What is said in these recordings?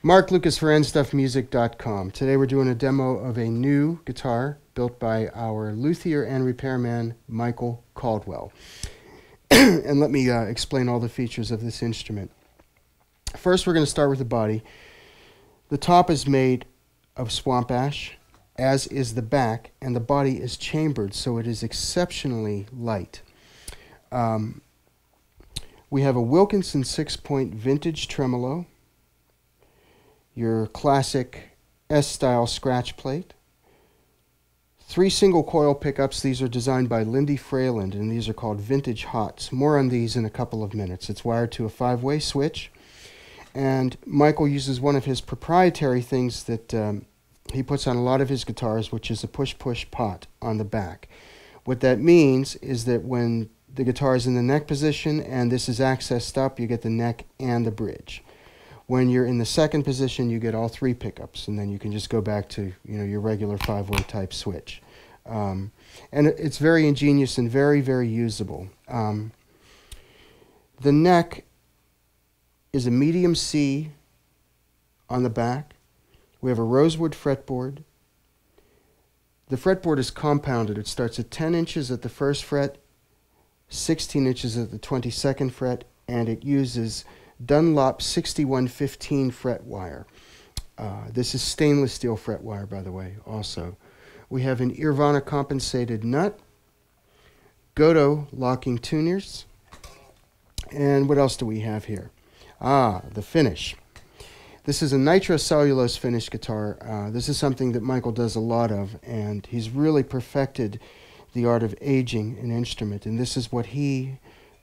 Mark Lucas for NStuffMusic.com. Today we're doing a demo of a new guitar built by our luthier and repairman Michael Caldwell. and let me uh, explain all the features of this instrument. First, we're going to start with the body. The top is made of swamp ash, as is the back, and the body is chambered, so it is exceptionally light. Um, we have a Wilkinson six point vintage tremolo your classic S-style scratch plate. Three single coil pickups. These are designed by Lindy Fralin, and these are called Vintage Hots. More on these in a couple of minutes. It's wired to a five-way switch, and Michael uses one of his proprietary things that um, he puts on a lot of his guitars, which is a push-push pot on the back. What that means is that when the guitar is in the neck position and this is accessed up, you get the neck and the bridge. When you're in the second position, you get all three pickups, and then you can just go back to you know your regular five-way type switch. Um, and it's very ingenious and very, very usable. Um, the neck is a medium C on the back. We have a rosewood fretboard. The fretboard is compounded. It starts at 10 inches at the first fret, 16 inches at the 22nd fret, and it uses Dunlop 6115 fret wire. Uh, this is stainless steel fret wire, by the way, also. We have an Earvana compensated nut, Gotoh locking tuners, and what else do we have here? Ah, the finish. This is a nitrocellulose finish guitar. Uh, this is something that Michael does a lot of, and he's really perfected the art of aging an instrument. And this is what he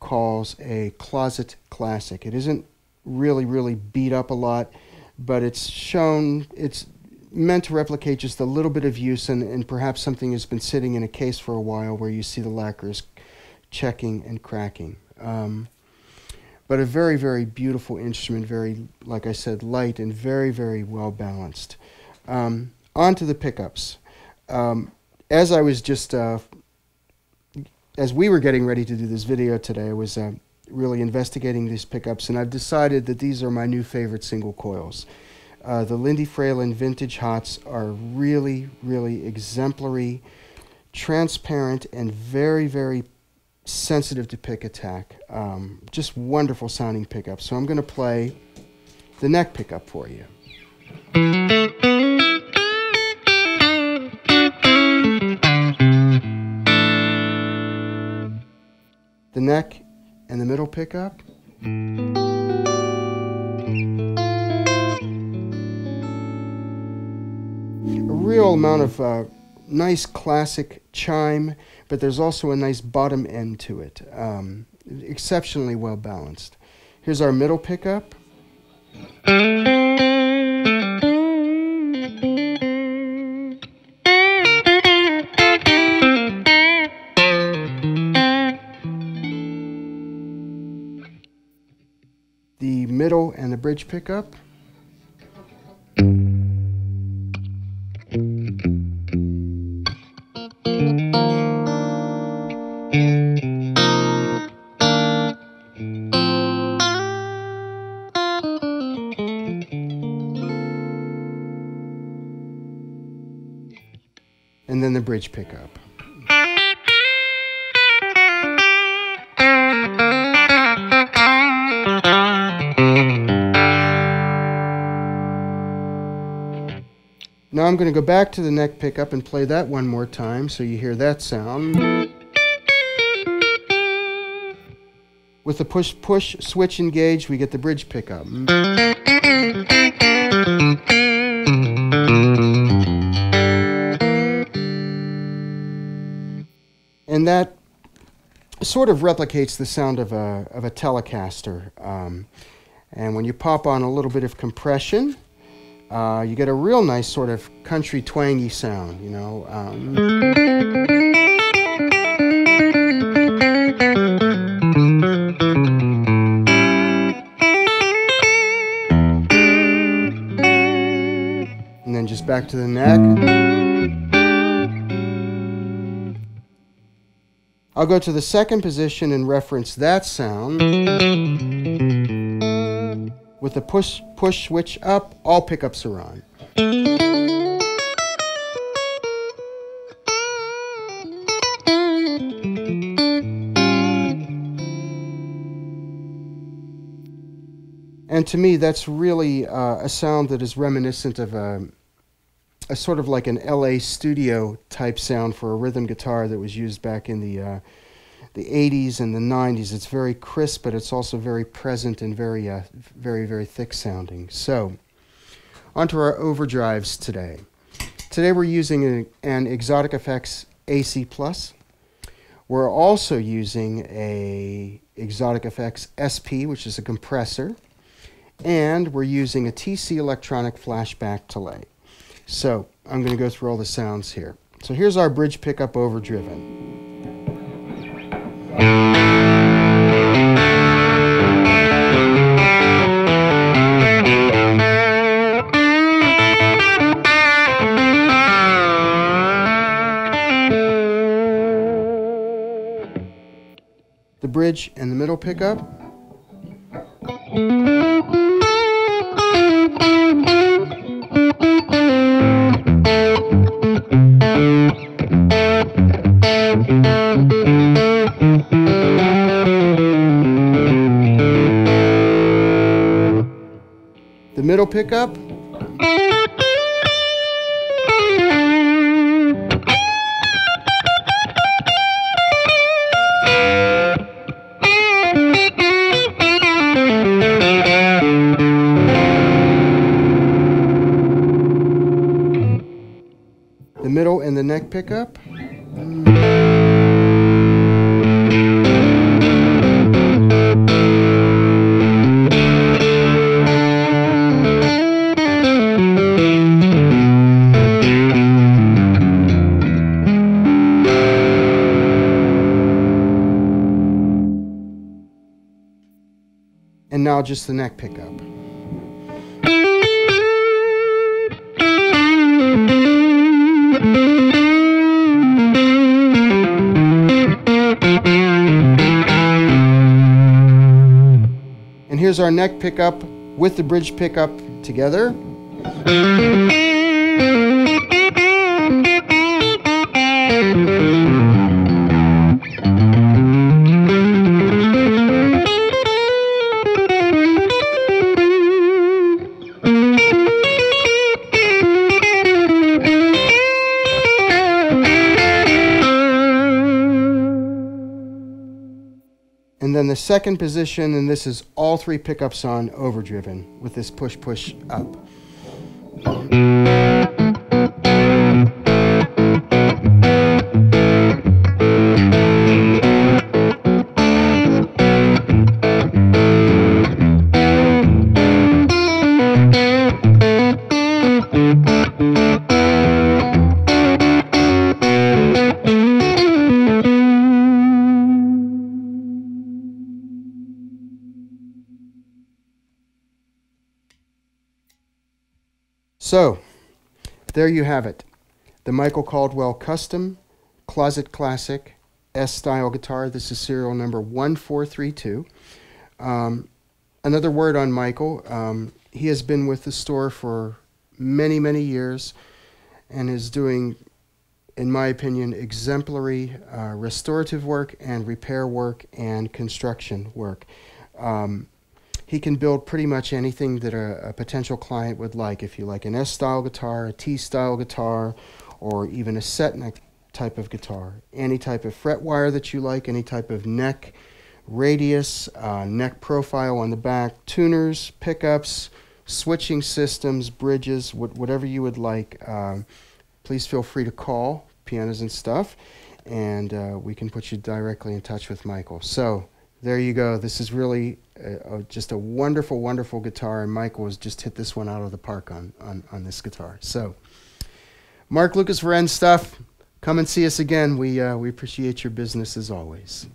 calls a closet classic. It isn't really, really beat up a lot, but it's shown, it's meant to replicate just a little bit of use and, and perhaps something has been sitting in a case for a while where you see the lacquers checking and cracking. Um, but a very, very beautiful instrument, very, like I said, light and very, very well balanced. Um, on to the pickups. Um, as I was just uh, as we were getting ready to do this video today, I was uh, really investigating these pickups, and I've decided that these are my new favorite single coils. Uh, the Lindy Fralin Vintage Hots are really, really exemplary, transparent, and very, very sensitive to pick attack. Um, just wonderful sounding pickups. So I'm going to play the neck pickup for you. Middle pickup. A real amount of uh, nice classic chime, but there's also a nice bottom end to it. Um, exceptionally well balanced. Here's our middle pickup. And the bridge pickup. And then the bridge pickup. Now I'm going to go back to the neck pickup and play that one more time so you hear that sound. With the push-push switch engaged, we get the bridge pickup. And that sort of replicates the sound of a, of a Telecaster. Um, and when you pop on a little bit of compression, uh, you get a real nice sort of country twangy sound, you know. Um, and then just back to the neck. I'll go to the second position and reference that sound With the push push switch up, all pickups are on. And to me, that's really uh, a sound that is reminiscent of a, a, sort of like an LA studio type sound for a rhythm guitar that was used back in the uh, the 80s and the 90s. It's very crisp, but it's also very present and very, uh, very, very thick sounding. So, onto our overdrives today. Today we're using an, an Xotic Effects AC Plus. We're also using a Xotic Effects SP, which is a compressor and we're using a TC Electronic flashback delay. So I'm going to go through all the sounds here. So here's our bridge pickup overdriven. Bridge and the middle pickup. The middle pickup. Middle and the neck pickup. And now just the neck pickup. Here's our neck pickup with the bridge pickup together. And then the second position, and this is all three pickups on overdriven with this push push up. So, there you have it. The Michael Caldwell Custom Closet Classic S style guitar. This is serial number 1432. Um, another word on Michael. Um, he has been with the store for many, many years and is doing, in my opinion, exemplary uh, restorative work and repair work and construction work. Um, he can build pretty much anything that a, a potential client would like. If you like an S style guitar, a T style guitar, or even a set neck type of guitar, any type of fret wire that you like, any type of neck radius, uh, neck profile on the back, tuners, pickups, switching systems, bridges, wh whatever you would like. Um, please feel free to call Pianos N Stuff, and uh, we can put you directly in touch with Michael. So there you go. This is really a, a, just a wonderful, wonderful guitar, and Michael has just hit this one out of the park on, on, on this guitar. So, Mark Lucas N Stuff. Come and see us again. We, uh, we appreciate your business as always.